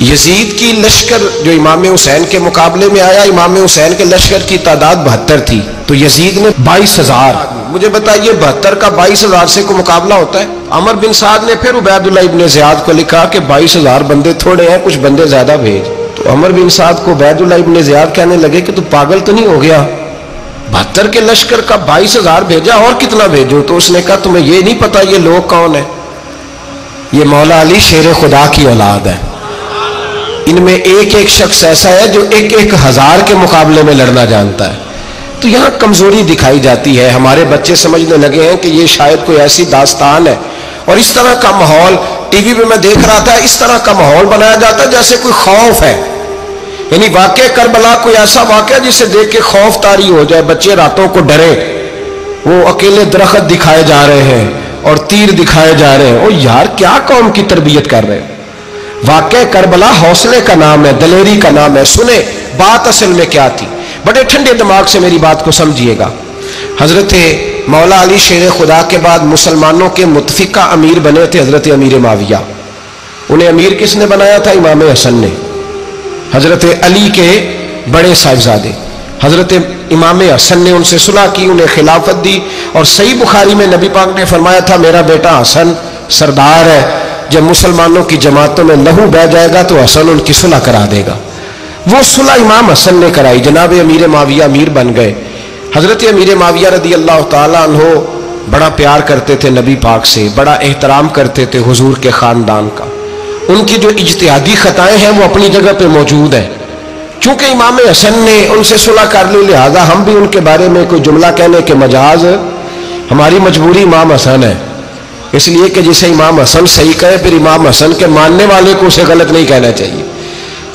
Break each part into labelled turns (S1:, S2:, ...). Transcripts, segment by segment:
S1: Yazid की लश्कर जो इमाम हुसैन के मुकाबले में आया, इमाम हुसैन के लश्कर की तादाद बहत्तर थी। तो यजीद ने बाईस हज़ार। मुझे बताइए, बहत्तर का बाईस हज़ार से को मुकाबला होता है? अमर बिन साद ने फिर उबैदुल्ला इबन जियाद को लिखा कि बाईस हज़ार बंदे थोड़े हैं, कुछ बंदे ज़्यादा भेज। तो अमर बिन साद को उबैदुल्ला इबन जियाद कहने लगे कि तू पागल तो नहीं हो गया? बहत्तर के लश्कर का बाईस हज़ार भेजा और कितना भेजो? तो उसने कहा, तुम्हें ये नहीं पता ये लोग कौन है? ये मौला अली शेर खुदा की औलाद है। इनमें एक एक शख्स ऐसा है जो एक एक हज़ार के मुकाबले में लड़ना जानता है। तो यहाँ कमज़ोरी दिखाई जाती है। हमारे बच्चे समझने लगे हैं कि ये शायद कोई ऐसी दास्तान है। और इस तरह का माहौल, टीवी पे मैं देख रहा था, इस तरह का माहौल बनाया जाता है जैसे कोई खौफ है। यानी वाक्य करबला कोई ऐसा वाक्य जिसे देख के खौफ तारी हो जाए, बच्चे रातों को डरे। वो अकेले दरख्त दिखाए जा रहे हैं और तीर दिखाए जा रहे हैं। और यार, क्या कौम की तरबियत कर रहे हैं? वाक़ करबला हौसले का नाम है, दलेरी का नाम है। सुने, बात असल में क्या थी? बड़े ठंडे दिमाग से मेरी बात को समझिएगा। हज़रत मौला अली शेर खुदा के बाद मुसलमानों के मुतफिका अमीर बने थे हज़रत अमीर माविया। उन्हें अमीर किसने बनाया था? इमाम हसन ने। हज़रत अली के बड़े साहिबजादे। हज़रत इमाम हसन ने उनसे सुलह की, उन्हें खिलाफत दी और सही बुखारी में नबी पाक ने फरमाया था, मेरा बेटा हसन सरदार है जब मुसलमानों की जमातों में लहू बह जाएगा तो हसन उनकी सुलह करा देगा। वो सुलह इमाम हसन ने कराई, जनाब अमीर माविया अमीर बन गए। हज़रत अमीर माविया रदी अल्लाह तहो बड़ा प्यार करते थे नबी पाक से, बड़ा एहतराम करते थे हुजूर के ख़ानदान का। उनकी जो इजतहादी ख़ताएँ हैं वो अपनी जगह पर मौजूद हैं। चूँकि इमाम हसन ने उनसे सुलह कर ली, लिहाजा हम भी उनके बारे में कोई जुमला कहने के मजाज, हमारी मजबूरी इमाम हसन है। इसलिए कि जिसे इमाम हसन सही कहे फिर इमाम हसन के मानने वाले को उसे गलत नहीं कहना चाहिए।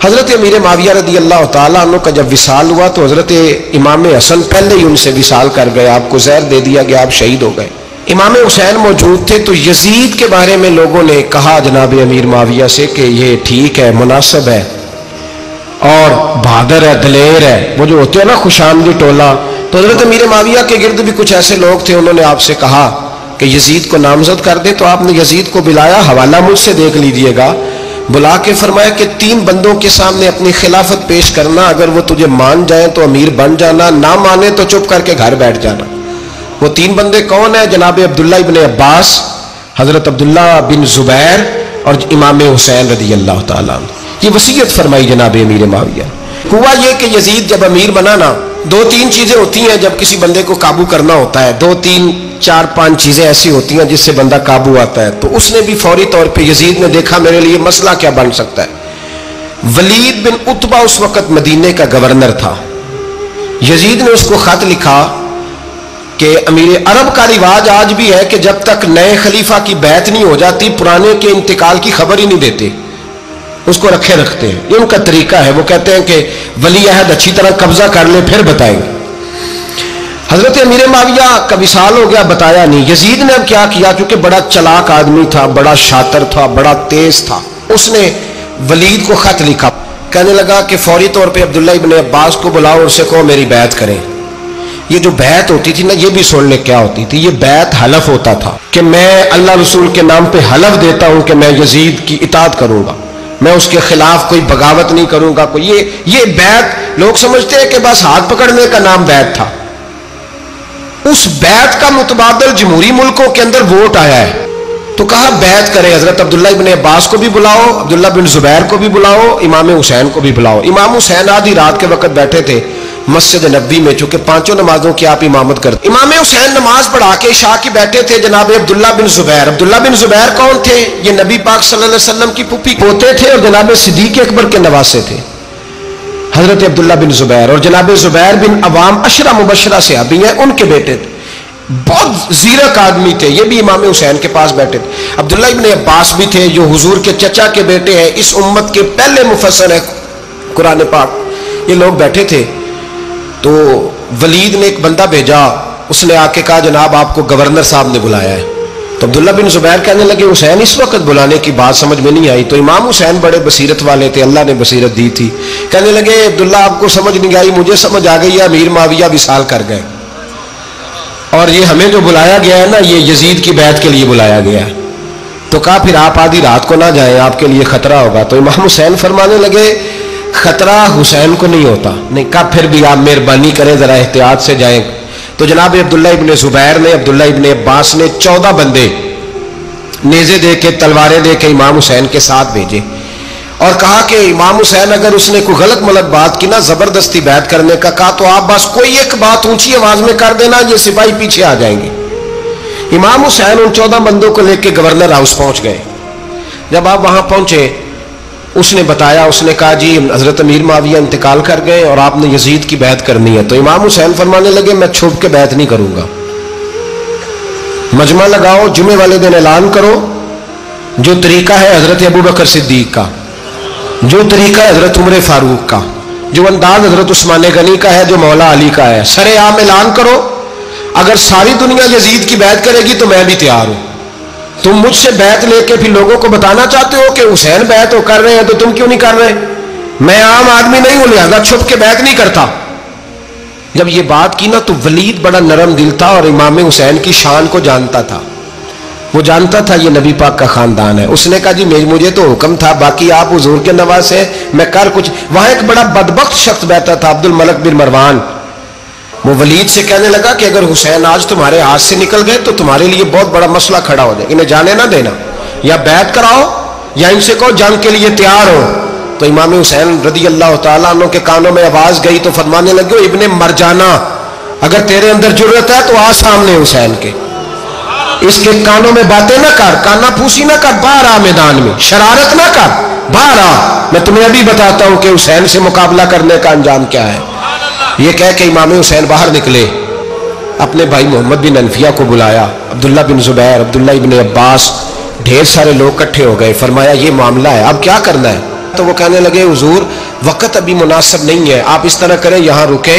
S1: हज़रत अमीर माविया रदी अल्लाह तु का जब विशाल हुआ तो हज़रत इमाम हसन पहले ही उनसे विशाल कर गए। आपको जहर दे दिया गया, आप शहीद हो गए। इमाम हुसैन मौजूद थे तो यजीद के बारे में लोगों ने कहा जनाब अमीर माविया से कि ये ठीक है, मुनासब है, और बहादुर है, दलेर है, वो जो होते हैं ना खुशामदी टोला। तो हज़रत अमीर माविया के गिर्द भी कुछ ऐसे लोग थे, उन्होंने आपसे कहा कि यजीद को नामजद कर दे तो आपने यजीद को बुलाया, हवाला मुझसे देख लीजिएगा। बुला के फरमाया कि तीन बंदों के सामने अपनी खिलाफत पेश करना, अगर वो तुझे मान जाए तो अमीर बन जाना, ना माने तो चुप करके घर बैठ जाना। वो तीन बंदे कौन है? जनाब अब्दुल्ला इबन अब्बास, हज़रत अब्दुल्ला बिन जुबैर और इमाम हुसैन रदी अल्लाह ये वसीयत फरमाई जनाब अमीर माविया। हुआ ये कि यजीद जब अमीर बना ना दो तीन चीज़ें होती हैं जब किसी बंदे को काबू करना होता है। दो तीन चार पाँच चीज़ें ऐसी होती हैं जिससे बंदा काबू आता है। तो उसने भी फौरी तौर पे यजीद ने देखा, मेरे लिए मसला क्या बन सकता है? वलीद बिन उतबा उस वक्त मदीने का गवर्नर था। यजीद ने उसको खत लिखा कि, अमीर अरब का रिवाज आज भी है कि जब तक नए खलीफा की बैत नहीं हो जाती, पुराने के इंतकाल की खबर ही नहीं देते। उसको रखे रखते हैं। ये उनका तरीका है। वो कहते हैं कि वली अहद अच्छी तरह कब्जा कर ले, फिर बताएँगे। हज़रत अमीर माविया का विशाल हो गया, बताया नहीं। यजीद ने अब क्या किया? क्योंकि बड़ा चलाक आदमी था, बड़ा शातर था, बड़ा तेज था। उसने वलीद को खत लिखा। कहने लगा कि फौरी तौर पर अब्दुल्ला इबन अब्बास को बुलाओ उससे कहो मेरी बैत करें। ये जो बैत होती थी ना, ये भी सुन ले क्या होती थी। ये बैत हलफ होता था कि मैं अल्लाह रसूल के नाम पे हलफ देता हूँ कि मैं यजीद की इतात करूँगा। मैं उसके खिलाफ कोई बगावत नहीं करूँगा, कोई ये ये बैत, लोग समझते हैं कि बस हाथ पकड़ने का नाम बैत था। उस बैत का मुतबादल जमहूरी मुल्कों के अंदर वोट आया है। तो कहा बैत करें, हज़रत अब्दुल्ला इबन अब्बास को भी बुलाओ अब्दुल्ला बिन जुबैर को भी बुलाओ, इमाम हुसैन को भी बुलाओ। इमाम हुसैन आधी रात के वक्त बैठे थे। मस्जिद नबी में, चूँकि पाँचों नमाजों की आप इमामत करते इमाम हुसैन नमाज़ पढ़ा के शाह की बैठे थे जनाब अब्दुल्ला बिन जुबैर। अब्दुल्ला बिन जुबैर कौन थे? ये नबी पाक सल्लल्लाहु की पुप्पी पोते थे और जनाब सिद्दीक अकबर के नवासे थे। हज़रत अब्दुल्ला बिन जुबैर और जनाब जुबैर बिन अवाम अशरा मुबशरा से अभी हैं, उनके बेटे थे। बहुत जीरक आदमी थे, ये भी इमाम हुसैन के पास बैठे थे। अब्दुल्ला इबन अब्बास भी थे, जो हुजूर के चचा के बेटे हैं। इस उम्मत के पहले मुफसर है कुरान पाक। ये लोग बैठे थे। तो वलीद ने एक बंदा भेजा। उसने आके कहा, जनाब, आपको गवर्नर साहब ने बुलाया है। तो अब्दुल्ला बिन जुबैर कहने लगे, हुसैन इस वक्त बुलाने की बात समझ में नहीं आई। तो इमाम हुसैन बड़े बसीरत वाले थे, अल्लाह ने बसीरत दी थी। कहने लगे, अब्दुल्ला, आपको समझ नहीं आई, मुझे समझ आ गई अमीर माविया विशाल कर गए। और ये हमें जो बुलाया गया है ना, ये यजीद की बैत के लिए बुलाया गया है। तो कहा, फिर आप आधी रात को ना जाएँ, आपके लिए खतरा होगा। तो इमाम हुसैन फरमाने लगे खतरा हुसैन को नहीं होता। नहीं कहा फिर भी आप मेहरबानी करें, जरा एहतियात से जाएँ। तो जनाब अब्दुल्ला इबन जुबैर ने, अब्दुल्ला इबन अब्बास ने चौदह बंदे नेजे दे के, तलवारें दे के इमाम हुसैन के साथ भेजे। और कहा कि इमाम हुसैन, अगर उसने कोई गलत मलत बात की ना ज़बरदस्ती बैत करने का, कहा तो आप बस कोई एक बात ऊँची आवाज़ में कर देना, ये सिपाही पीछे आ जाएँगे। इमाम हुसैन उन चौदह बंदों को लेकर गवर्नर हाउस पहुँच गए। जब आप वहाँ पहुँचे उसने बताया, उसने कहा, जी, हज़रत अमीर माविया इंतकाल कर गए और आपने यजीद की बैत करनी है। तो इमाम हुसैन फरमाने लगे, मैं छुप के बैत नहीं करूँगा। मजमा लगाओ, जुमे वाले दिन ऐलान करो। जो तरीका है हज़रत अबू बकर सिद्दीक का, जो तरीका है हज़रत उम्र फारूक का, जो अंदाज हज़रत उस्मान गनी का है, जो मौला अली का है सरे आम ऐलान करो। अगर सारी दुनिया यजीद की बैत करेगी तो मैं भी तैयार हूँ। तुम मुझसे बैत लेके फिर लोगों को बताना चाहते हो कि हुसैन बैत कर रहे हैं तो तुम क्यों नहीं कर रहे? मैं आम आदमी नहीं हूँ, लिहाजा छुप के बैत नहीं करता। जब ये बात की ना तो वलीद बड़ा नरम दिल था और इमाम हुसैन की शान को जानता था। वो जानता था ये नबी पाक का खानदान है। उसने कहा, जी मुझे तो हुक्म था, बाकी आप हजूर के नवाज़ है, मैं कर कुछ वहाँ एक बड़ा बदबख्त शख्स बैठा था, अब्दुल मलक बिन मरवान। वो वलीद से कहने लगा कि अगर हुसैन आज तुम्हारे हाथ से निकल गए तो तुम्हारे लिए बहुत बड़ा मसला खड़ा हो जाए इन्हें जाने ना देना। या बैत कराओ, या इनसे कहो, जंग के लिए तैयार हो। तो इमाम हुसैन रदी अल्लाह तु के कानों में आवाज़ गई तो फरमाने लगे इबन मर जाना, अगर तेरे अंदर ज़रूरत है तो आ सामने हुसैन के। इसके कानों में बातें ना कर काना फूसी ना कर, बाहर आ मैदान में, शरारत ना कर, बाहर आ। मैं तुम्हें अभी बताता हूँ कि हुसैन से मुकाबला करने का अंजाम क्या है। ये कह के इमाम हुसैन बाहर निकले। अपने भाई मोहम्मद बिन अनफिया को बुलाया। अब्दुल्ला बिन जुबैर, अब्दुल्ला इबन अब्बास, ढेर सारे लोग इकट्ठे हो गए। फरमाया, ये मामला है, अब क्या करना है? तो वो कहने लगे, हजूर, वक़्त अभी मुनासिब नहीं है। आप इस तरह करें, यहाँ रुके।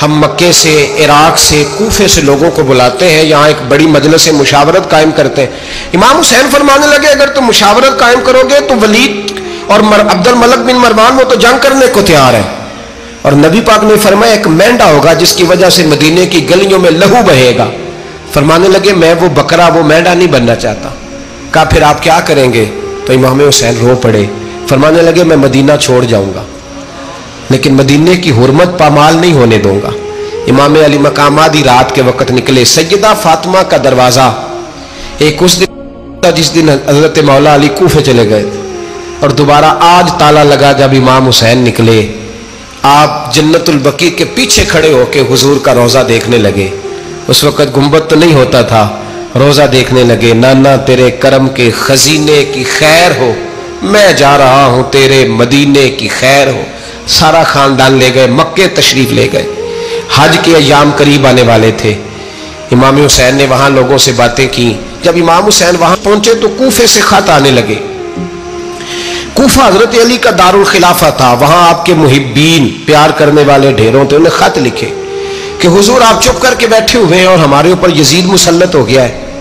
S1: हम मक्के से, इराक से, कूफे से लोगों को बुलाते हैं। यहाँ एक बड़ी मजल से मुशावरत कायम करते हैं। इमाम हुसैन फरमाने लगे, अगर तुम मुशावरत कायम करोगे तो वलीद और अब्दुल मलक बिन मरवान, वो तो जंग करने को तैयार है। और नबी पाक ने फरमाया, एक मेंढा होगा जिसकी वजह से मदीने की गलियों में लहू बहेगा। फरमाने लगे, मैं वो बकरा, वो मेंढा नहीं बनना चाहता। कहा फिर आप क्या करेंगे? तो इमाम हुसैन रो पड़े। फरमाने लगे, मैं मदीना छोड़ जाऊँगा, लेकिन मदीने की हुरमत पामाल नहीं होने दूँगा। इमाम अली मकाम आदि रात के वक्त निकले। सैदा फातिमा का दरवाज़ा एक उस दिन जिस दिन हज़रत मौला अली कूफे चले गए और दोबारा आज ताला लगा जब इमाम हुसैन निकले। आप जन्नतुल बकी के पीछे खड़े होके हुजूर का रोज़ा देखने लगे। उस वक़्त गुंबद तो नहीं होता था। रोज़ा देखने लगे, नाना तेरे करम के खजीने की खैर हो, मैं जा रहा हूँ तेरे मदीने की खैर हो। सारा खानदान ले गए, मक्के तशरीफ़ ले गए। हज के अयाम करीब आने वाले थे। इमाम हुसैन ने वहाँ लोगों से बातें की। जब इमाम हुसैन वहाँ पहुँचे तो कूफे से खत आने लगे। कूफा हज़रत अली का दारुल खिलाफा था, वहाँ आपके मुहिबीन प्यार करने वाले ढेरों थे, उन्हें खत लिखे कि हुजूर आप चुप करके बैठे हुए हैं और हमारे ऊपर यजीद मुसलत हो गया है।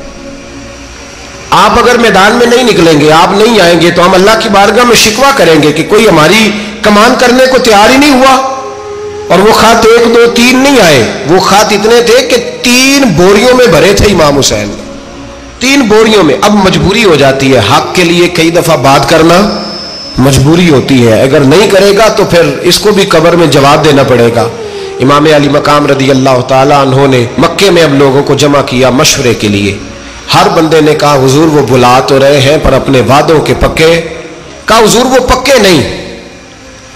S1: आप अगर मैदान में नहीं निकलेंगे, आप नहीं आएँगे तो हम अल्लाह की बारगाह में शिकवा करेंगे कि कोई हमारी कमान करने को तैयार ही नहीं हुआ। और वो खात एक, दो, तीन नहीं आए। वो खात इतने थे कि तीन बोरियों में भरे थे इमाम हुसैन। तीन बोरियों में। अब मजबूरी हो जाती है। हक के लिए कई दफ़ा बात करना मजबूरी होती है। अगर नहीं करेगा तो फिर इसको भी कबर में जवाब देना पड़ेगा। इमाम अली मकाम रदी अल्लाह तहों ने मक्के में अब लोगों को जमा किया मशवरे के लिए। हर बंदे ने कहा, हुजूर, वो बुला तो रहे हैं, पर अपने वादों के पक्के कहा, हुजूर, वो पक्के नहीं।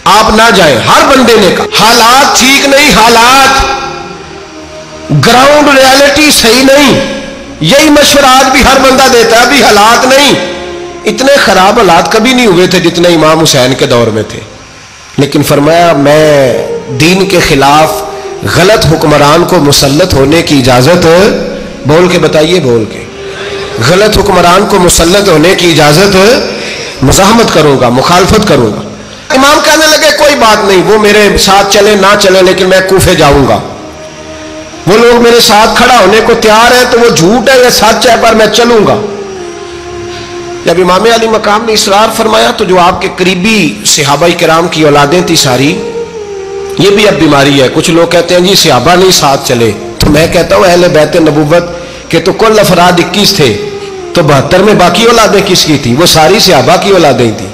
S1: आप ना जाए। हर बंदे ने कहा, हालात ठीक नहीं, हालात। ग्राउंड रियलिटी सही नहीं। यही मशवरा आज भी हर बंदा देता है, अभी हालात नहीं। इतने खराब हालात कभी नहीं हुए थे जितने इमाम हुसैन के दौर में थे। लेकिन फरमाया, मैं दीन के खिलाफ गलत हुक्मरान को मुसलत होने की इजाज़त बोल के बताइए, बोल के। गलत हुक्मरान को मुसलत होने की इजाज़त मजामत करूँगा, मुखालफत करूँगा। इमाम कहने लगे, कोई बात नहीं, वो मेरे साथ चले, ना चले, लेकिन मैं कूफे जाऊँगा। वो लोग मेरे साथ खड़ा होने को तैयार है तो वो झूठ है, या सच है, पर मैं चलूँगा। जब इमाम अली मकाम ने इसरार फरमाया तो जो आपके करीबी सिहाबा कराम की औलादें थी सारी, ये भी अब बीमारी है। कुछ लोग कहते हैं, जी, सिहाबा नहीं, साथ चले। तो मैं कहता हूँ, अहल बैत नबूबत के तो कुल अफराद इक्कीस थे तो बहत्तर में बाकी औलादें किसकी थी? वो सारी सिहाबा की औलादें थी।